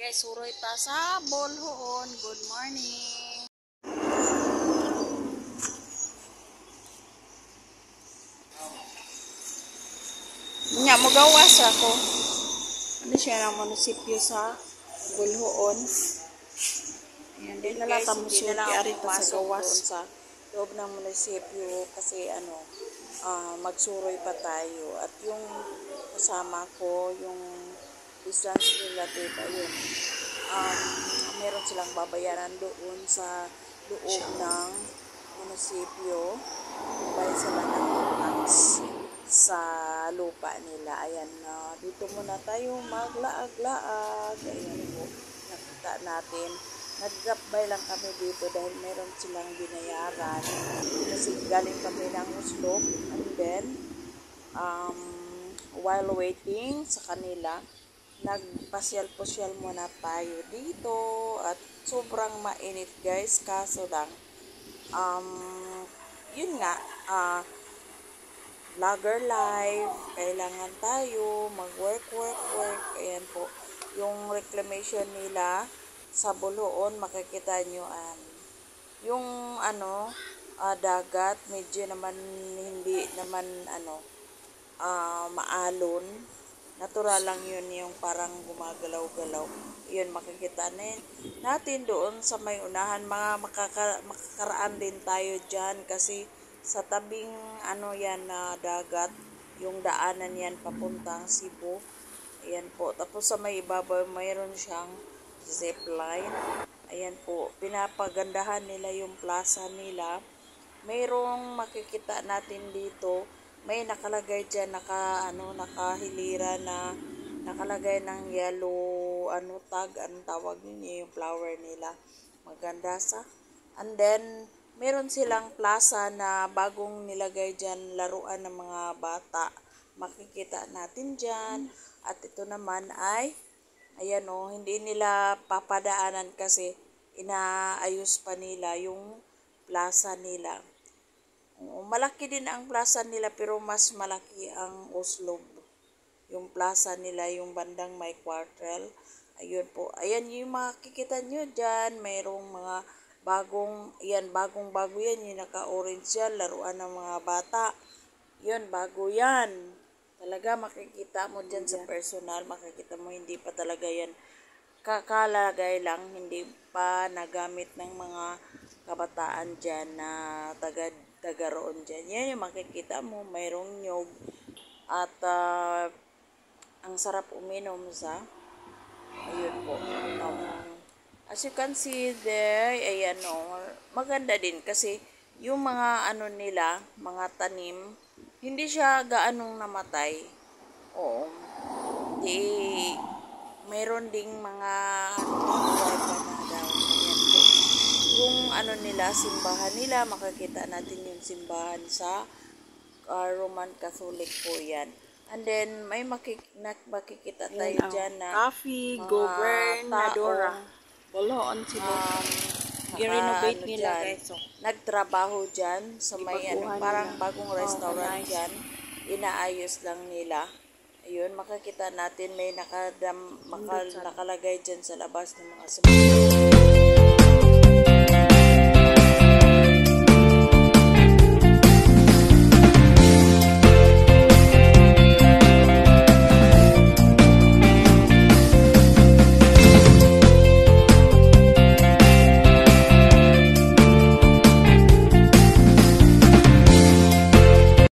Guys, suroy ta sa Bolhoon. Good morning. Nya mo gawas ako. Ano siya ng munisipyo sa Bolhoon. Ayan, din na lang mo hindi na lang ari ako ta sa gawas. sa loob ng munisipyo kasi ano, ah, magsuroy pa tayo. At yung kasama ko, yung distance relative, ayun, um, meron silang babayaran doon sa loob ng munisipyo. Bayad sila ng tax sa lupa nila. Ayan na, dito muna tayo maglaag-laag. Ayan po, nakita natin. Nag-drop by lang kami dito dahil meron silang binayaran. Kasi galing kami ng Oslo. And then, um, while waiting sa kanila, nagpasyal-pasyal muna tayo dito. At sobrang mainit guys. Kaso lang, um, yun nga, ah, vlogger life, kailangan tayo mag-work, work, work. Ayan po. Yung reclamation nila sa Buluon, makikita nyo an yung ano, ah, dagat, medyo naman hindi naman ano, ah, maalon. Natural lang yun yung parang gumagalaw-galaw. Yun, makikita natin doon sa may unahan. Mga makaka, makakaraan din tayo dyan kasi sa tabing ano yan na dagat, yung daanan yan papuntang Cebu. Ayan po. Tapos sa may ibabaw, mayroon siyang zipline. Ayan po. Pinapagandahan nila yung plaza nila. Mayroong makikita natin dito. May nakalagay dyan, naka, ano, nakahilira na nakalagay ng yellow, ano tag, anong tawag yun, yung flower nila. Maganda sa. And then, meron silang plaza na bagong nilagay dyan laruan ng mga bata. Makikita natin dyan. At ito naman ay, ayan o, hindi nila papadaanan kasi inaayos pa nila yung plaza nila. Malaki din ang plaza nila pero mas malaki ang Oslo. Yung plaza nila, yung bandang may quartel. Ayun po. Ayan yung makikita nyo dyan. Mayroong mga bagong, yan, bagong bago yan. Yung naka-orange yan. Laruan ng mga bata. Yun, bago yan. Talaga makikita mo dyan sa personal. Makikita mo hindi pa talaga yan kakalagay lang. Hindi pa nagamit ng mga kabataan dyan na taga taga roon dyan. Yan yung makikita mo, mayroong nyog at ah, ang sarap uminom sa ayun po. Um, as you can see there, ayan o, maganda din kasi yung mga ano nila, mga tanim, hindi siya gaanong namatay. Oo. Di, mayroon ding mga ano, buhay pa na daw. Ayan po yung ano nila, simbahan nila, makikita natin yung simbahan sa uh, Roman Catholic po yan. And then, may makik makikita tayo ang dyan na Coffee, mga Gobernadora. taong, Bolhoon sila. um, I-renovate ano nila dyan, guys. So, nagtrabaho dyan sa may ano, parang nila. bagong Oh, restaurant nice. dyan. Inaayos lang nila. Ayun, makikita natin may nakadam, maka, nakalagay dyan sa labas ng mga simbahan.